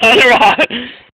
Turn around.